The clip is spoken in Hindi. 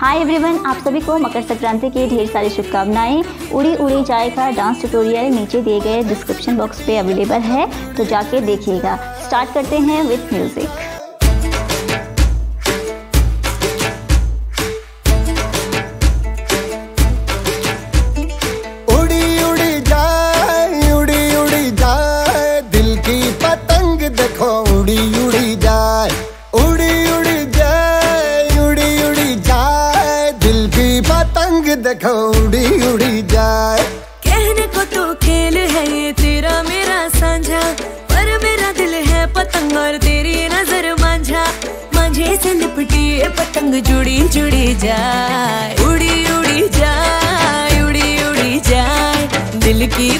हाय एवरीवन आप सभी को मकर संक्रांति की ढेर सारी शुभकामनाएँ। उड़ी उड़ी जाए का डांस ट्यूटोरियल नीचे दिए गए डिस्क्रिप्शन बॉक्स पे अवेलेबल है तो जाके देखिएगा। स्टार्ट करते हैं विथ म्यूज़िक देखो। पतंग देखो उड़ी उड़ी जाए। कहने को तो खेल है ये तेरा मेरा साझा, पर मेरा दिल है पतंग और तेरी नज़र मांझा। मांझे से लिपटी पतंग, जुड़ी जुड़ी जाए। उड़ी उड़ी जाए, उड़ी उड़ी जाए। दिल की